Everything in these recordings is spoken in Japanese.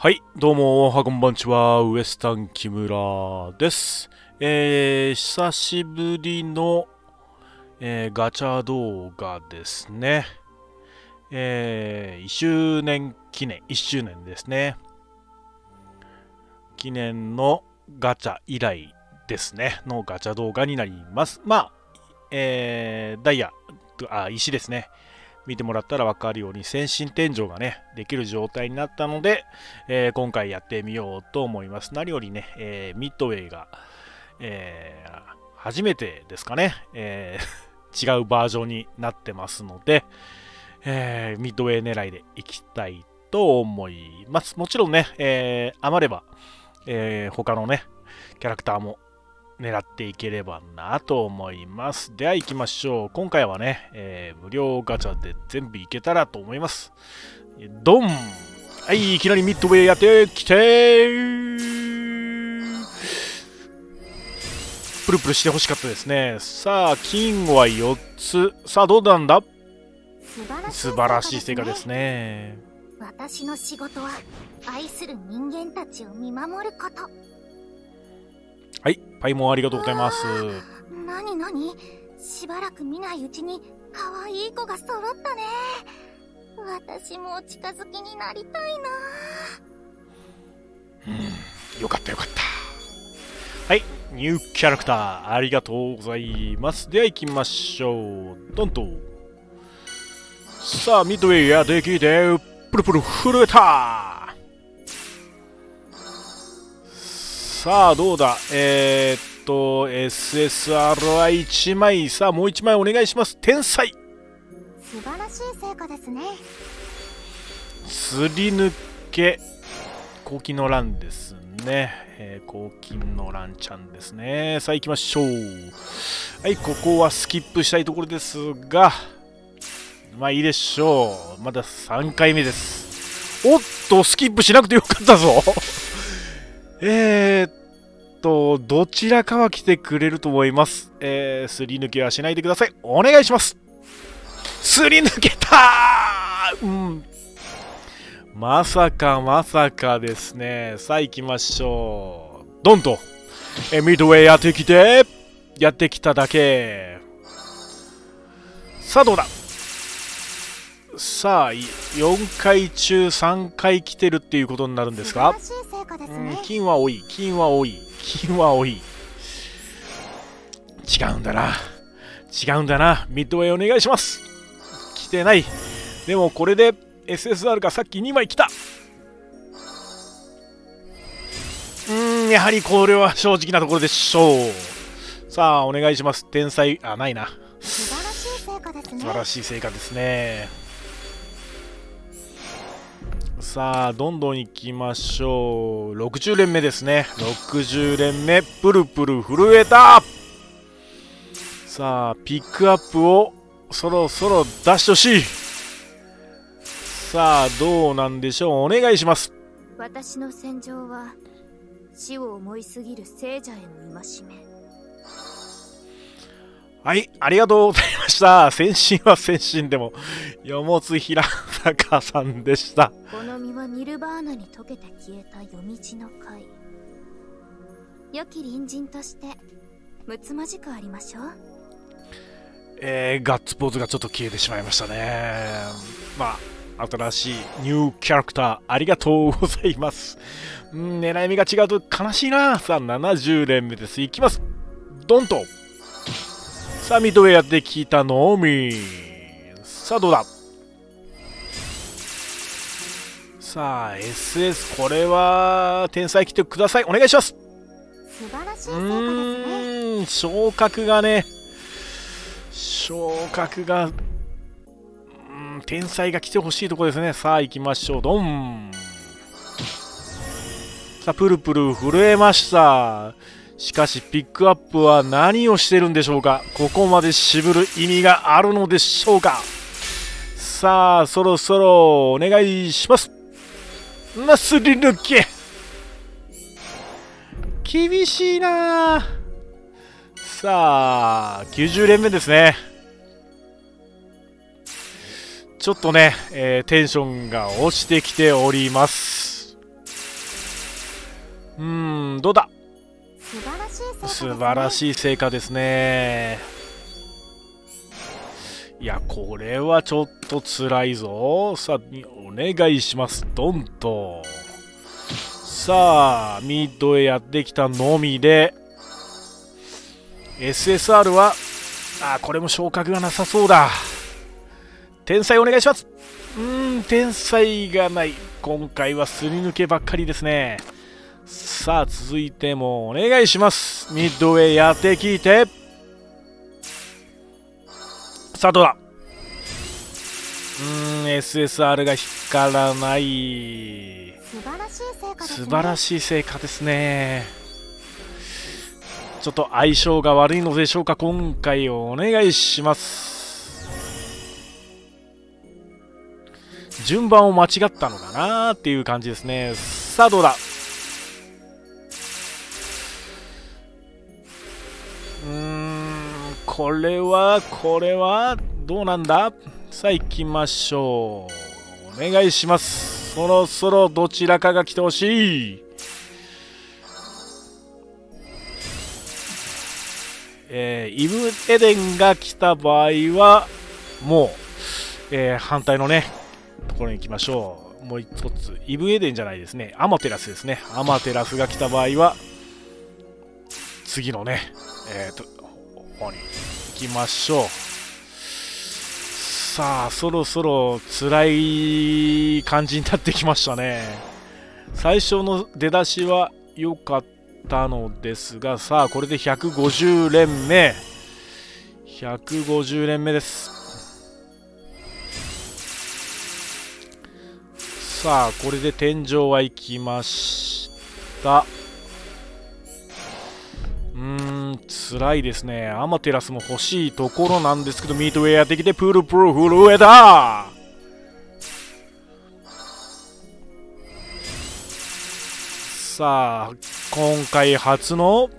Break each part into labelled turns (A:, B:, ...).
A: はい、どうも、おはこんばんちは、ウエスタン木村です。えー、久しぶりの、えーガチャ動画ですね。えー、1周年記念、1周年ですね。記念のガチャ以来ですね、のガチャ動画になります。まあ、えー、ダイヤ、あ、石ですね。見てもらったら分かるように先進天井がねできる状態になったので、えー今回やってみようと思います。何よりね、えーミッドウェイが、えー初めてですかね、えー 違うバージョンになってますので、えーミッドウェイ狙いでいきたいと思います。もちろんね、え余れば、え他のねキャラクターも狙っていければなと思います。では行きましょう。今回はね、えー無料ガチャで全部いけたらと思います。ドンはい、いきなりミッドウェイやってきてプルプルしてほしかったですね。さあ、金は4つ。さあ、どうなんだ？素晴らしい成果ですね。
B: 私の仕事は愛する人間たちを見守ること
A: はい、パイモンありがとうございます。
B: なになに？しばらく見ないうちに可愛い子が揃ったね私もお近づきになりたいな
A: よかったよかった。はい、ニューキャラクター、ありがとうございます。では行きましょう。ドンと。さあ、ミッドウェイやできて、プルプル震えたさあ、どうだ？えー、っと、SSR は1枚。さあ、もう1枚お願いします。天才。
B: 素晴らしい成果ですね。
A: すり抜け。黄金の欄ですね、えー、黄金の欄ちゃんですね。さあ行きましょう。はいここはスキップしたいところですが。まあいいでしょう。まだ3回目です。おっとスキップしなくてよかったぞ。えーっとどちらかは来てくれると思いますえー、すり抜けはしないでくださいお願いしますすり抜けたーうんまさかまさかですね。さあ行きましょう。ドンと。え、ミッドウェイやってきて。やってきただけ。さあどうださあ、い4回中3回来てるっていうことになるんですか
B: 素晴らしい成果です
A: うん
B: ね
A: 金は多い。金は多い。金は多い。違うんだな。違うんだな。ミッドウェイお願いします。来てない。でもこれで SSR がさっき2枚来た。うーん、やはりこれは正直なところでしょう。さあ、お願いします。天才、あ、ないな。
B: 素晴らしい成果ですね
A: 素晴らしい成果ですね。さあ、どんどん行きましょう。60連目ですね。60連目、プルプル震えたさあ、ピックアップをそろそろ出してほしい。さあ、どうなんでしょう。お願いします。
B: 私の戦場は死を思いすぎる聖者への戒め
A: はい、ありがとうございました。先進は先進でも、よもつひらさんでした。
B: この実はニルバーナに溶けて消えた夜道の貝良き隣人としてむつまじくありましょう
A: えー、ガッツポーズがちょっと消えてしまいましたね。まあ、新しいニューキャラクター、ありがとうございます。うん、狙い目が違うと悲しいな。さあ、70連目です。いきます。ドンと。さあ、ミッドウェイやってきたの？み。さあ、どうだ？さあ、SS、これは、天才来てください。お願いします。
B: 素晴らしい成果です
A: う
B: ね
A: ーん、昇格がね、昇格が、うーん、天才が来てほしいところですね。さあ、行きましょう。ドン。さあ、プルプル震えました。しかし、ピックアップは何をしてるんでしょうか？ここまで渋る意味があるのでしょうか？さあ、そろそろお願いします。なすり抜け厳しいなさあ、90連目ですね。ちょっとね、えーテンションが落ちてきております。うーんどうだ？
B: 素晴らしい成果ですね。
A: 素晴らしい成果ですね。いやこれはちょっと辛いぞ。さあお願いします。ドンと。さあミッドへやってきたのみで。SSR はあこれも昇格がなさそうだ。天才お願いします。うん天才がない。今回はすり抜けばっかりですね。さあ続いてもお願いします。ミッドウェイやってきて。さあどうだ？うーん SSR が光らない。
B: 素晴らしい成果
A: 素晴らしい成果ですね。ちょっと相性が悪いのでしょうか。今回お願いします。順番を間違ったのかなっていう感じですね。さあどうだ？これはこれはどうなんだ？さあ行きましょう。お願いします。そろそろどちらかが来てほしい。えーイブ・エデンが来た場合はもう、えー反対のねところに行きましょう。もう一つイブ・エデンじゃないですね。アマテラスですね。アマテラスが来た場合は次のねえー、と方に行きましょう。さあそろそろ辛い感じになってきましたね。最初の出だしは良かったのですがさあこれで150連目。150連目です。さあこれで天井は行きました。ん辛いですね。アマテラスも欲しいところなんですけどミートウェイやってきてプルプルフルウェださあ今回初の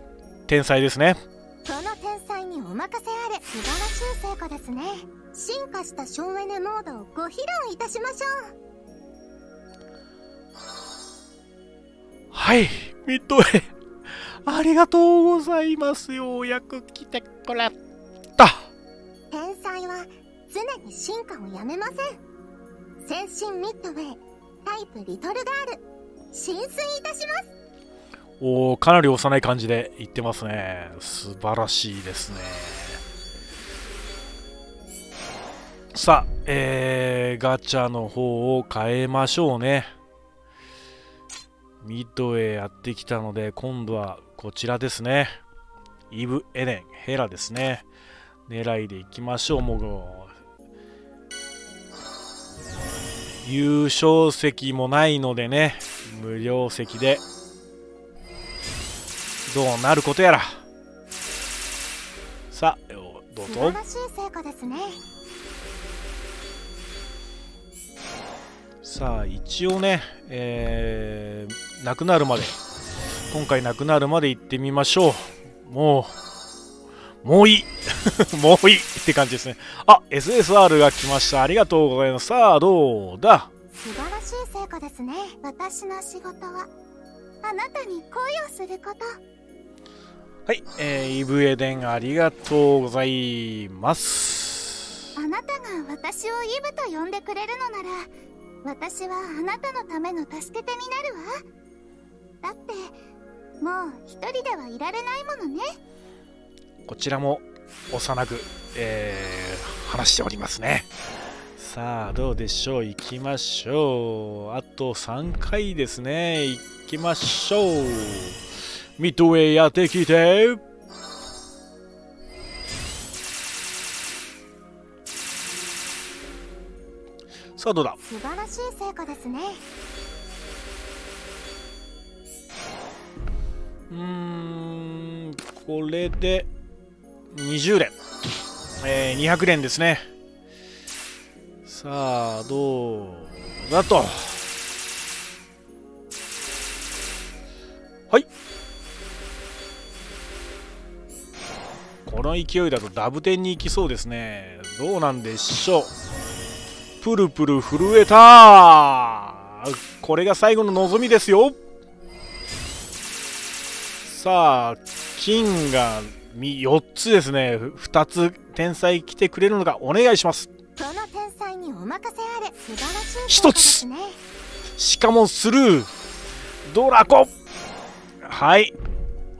A: 天才ですね。
B: この天才にお任せあれ。素晴らしい成果ですね。進化した省エネモードをご披露いたしましょう。
A: はい。ミッドウェイありがとうございますよ。うやく来てくれた。
B: 天才は常に進化をやめません。先進ミッドウェイタイプリトルガール。浸水いたします。
A: おーかなり幼い感じで言ってますね。素晴らしいですね。さあえー、ガチャの方を変えましょうね。ミッドへやってきたので今度はこちらですね。イブ・エレンヘラですね。狙いでいきましょうもう優勝席もないのでね無料席で。どうなることやら。さあよどうぞ。
B: 素晴らしい成果ですね。
A: さあ一応ねえー、なくなるまで今回なくなるまで行ってみましょう。もうもういい。もういい。って感じですね。あ SSR が来ました。ありがとうございます。さあどうだ？
B: 素晴らしい成果ですね。私の仕事は。あなたに恋をすること。
A: はい、えー、イブエデンありがとうございます。
B: あなたが私をイブと呼んでくれるのなら私はあなたのための助け手になるわ。だってもう一人ではいられないものね。
A: こちらも幼く、えー話しておりますね。さあどうでしょう？行きましょう。あと3回ですね。行きましょう。ミッドウェイやってきて。さあどうだ？
B: 素晴らしい成果ですね
A: うんこれで20連、えー200連ですね。さあどうだと。はい。この勢いだとダブテンに行きそうですね。どうなんでしょう。プルプル震えたこれが最後の望みですよ。さあ金が4つですね。2つ天才来てくれるのかお願いします。
B: その天才にお任せあれ素晴らしい
A: 一つ。しかもスルー。ドラコ。はい。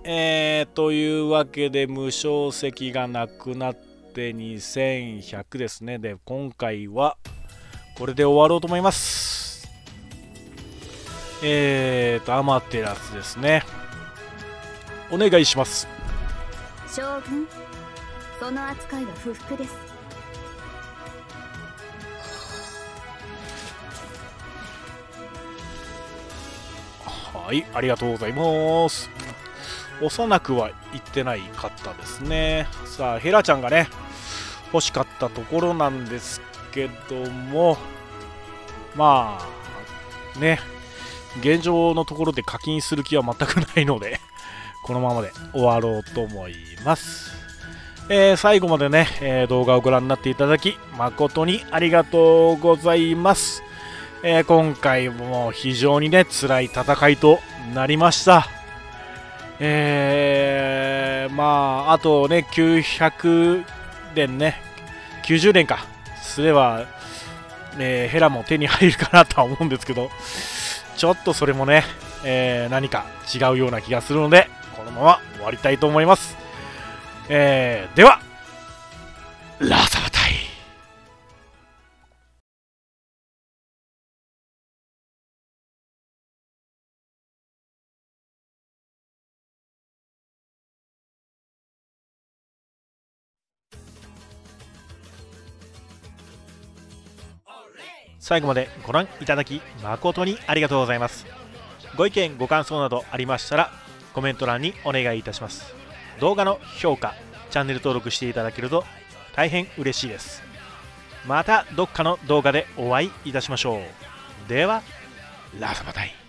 A: えー、というわけで無償席がなくなって2100ですね。で今回はこれで終わろうと思います。えーとアマテラスですね。お願いします。
B: 将軍その扱いは不服です。
A: はいありがとうございます。幼くは言ってないかったですね。さあヘラちゃんがね欲しかったところなんですけどもまあね現状のところで課金する気は全くないのでこのままで終わろうと思います。えー、最後までね、えー、動画をご覧になっていただき誠にありがとうございます。えー、今回も非常にね、辛い戦いとなりました。えー、まあ、あとね、900年ね、90年か、すれば、えー、ヘラも手に入るかなとは思うんですけど、ちょっとそれもね、えー、何か違うような気がするので、このまま終わりたいと思います。えー、では、ラサバタイ最後までご覧いただき誠にありがとうございますご意見ご感想などありましたらコメント欄にお願いいたします。動画の評価チャンネル登録していただけると大変嬉しいです。またどっかの動画でお会いいたしましょう。ではラフバタイ。